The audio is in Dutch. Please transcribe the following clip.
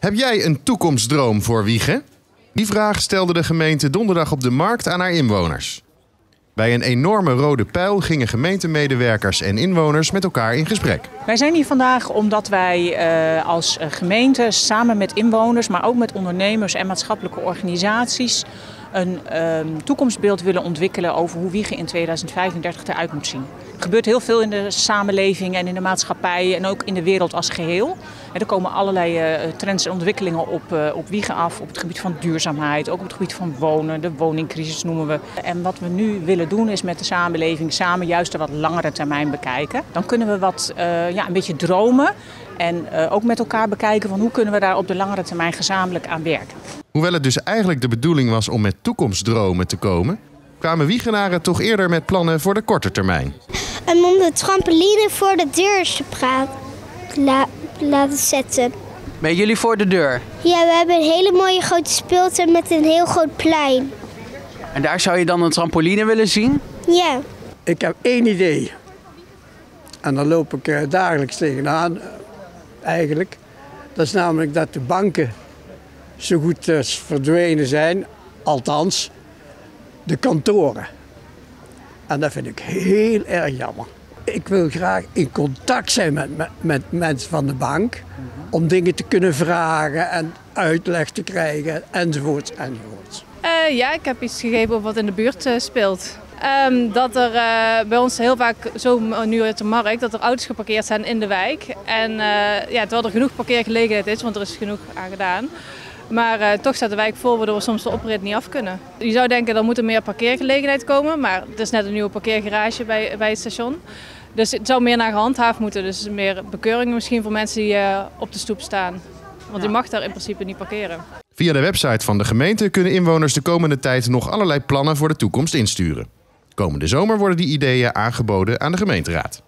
Heb jij een toekomstdroom voor Wiegen? Die vraag stelde de gemeente donderdag op de markt aan haar inwoners. Bij een enorme rode pijl gingen gemeentemedewerkers en inwoners met elkaar in gesprek. Wij zijn hier vandaag omdat wij uh, als gemeente samen met inwoners, maar ook met ondernemers en maatschappelijke organisaties een uh, toekomstbeeld willen ontwikkelen over hoe Wiegen in 2035 eruit moet zien. Er gebeurt heel veel in de samenleving en in de maatschappij en ook in de wereld als geheel. er komen allerlei uh, trends en ontwikkelingen op, uh, op Wiegen af, op het gebied van duurzaamheid, ook op het gebied van wonen, de woningcrisis noemen we. En wat we nu willen doen is met de samenleving samen juist een wat langere termijn bekijken. Dan kunnen we wat, uh, ja, een beetje dromen en ook met elkaar bekijken van hoe kunnen we daar op de langere termijn gezamenlijk aan werken. Hoewel het dus eigenlijk de bedoeling was om met toekomstdromen te komen, kwamen Wiegenaren toch eerder met plannen voor de korte termijn. En om de trampoline voor de deur te la laten zetten. Ben jullie voor de deur? Ja, we hebben een hele mooie grote speeltuin met een heel groot plein. En daar zou je dan een trampoline willen zien? Ja. Ik heb één idee. En daar loop ik dagelijks tegenaan, eigenlijk. Dat is namelijk dat de banken zo goed als verdwenen zijn, althans de kantoren. En dat vind ik heel erg jammer. Ik wil graag in contact zijn met, met, mensen van de bank om dingen te kunnen vragen en uitleg te krijgen enzovoorts enzovoorts. Uh, ja, ik heb iets gegeven over wat in de buurt uh, speelt. Um, dat er uh, bij ons heel vaak, zo nu uit de markt, dat er auto's geparkeerd zijn in de wijk. En ja, terwijl er genoeg parkeergelegenheid is, want er is genoeg aan gedaan. Maar uh, toch staat de wijk vol waardoor we soms de oprit niet af kunnen. Je zou denken er moet er meer parkeergelegenheid komen, maar het is net een nieuwe parkeergarage bij, bij het station. Dus het zou meer naar gehandhaafd moeten. Dus meer bekeuringen misschien voor mensen die uh, op de stoep staan. Want die mag daar in principe niet parkeren. Via de website van de gemeente kunnen inwoners de komende tijd nog allerlei plannen voor de toekomst insturen. Komende zomer worden die ideeën aangeboden aan de gemeenteraad.